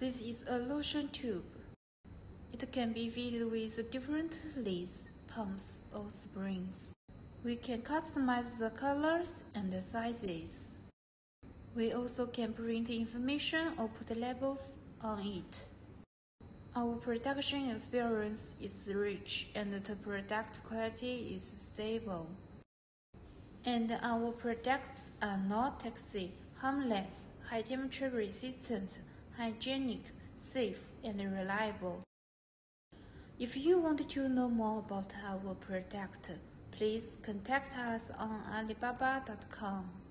This is a lotion tube. It can be fitted with different lids, pumps, or springs. We can customize the colors and the sizes. We also can print information or put labels on it. Our production experience is rich and the product quality is stable. And our products are not toxic, harmless, high temperature resistant, hygienic, safe, and reliable. If you want to know more about our product, please contact us on Alibaba.com.